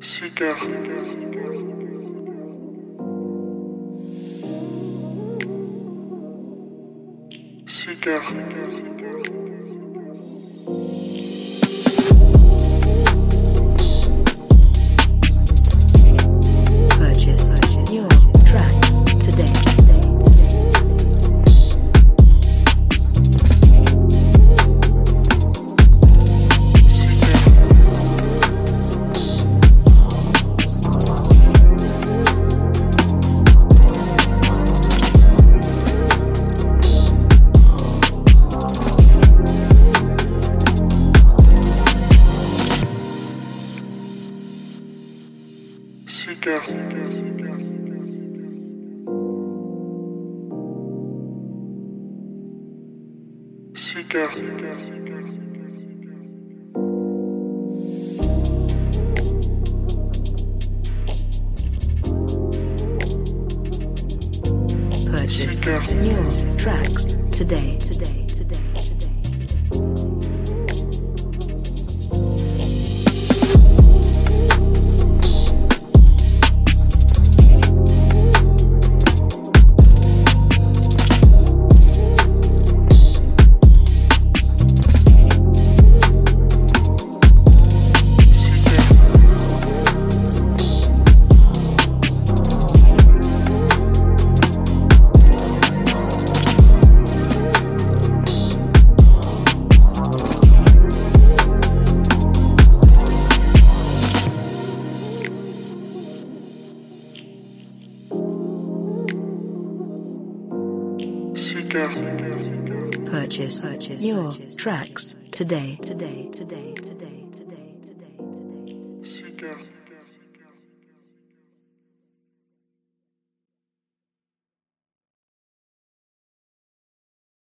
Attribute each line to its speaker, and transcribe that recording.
Speaker 1: Suiker. Suiker.
Speaker 2: Purchase
Speaker 1: Suiker. Suiker.
Speaker 2: Purchase your tracks. Today. Today.
Speaker 1: Suiker.
Speaker 2: Purchase your tracks today. Today. Today. Today. Today. Today. Today.
Speaker 1: Suiker.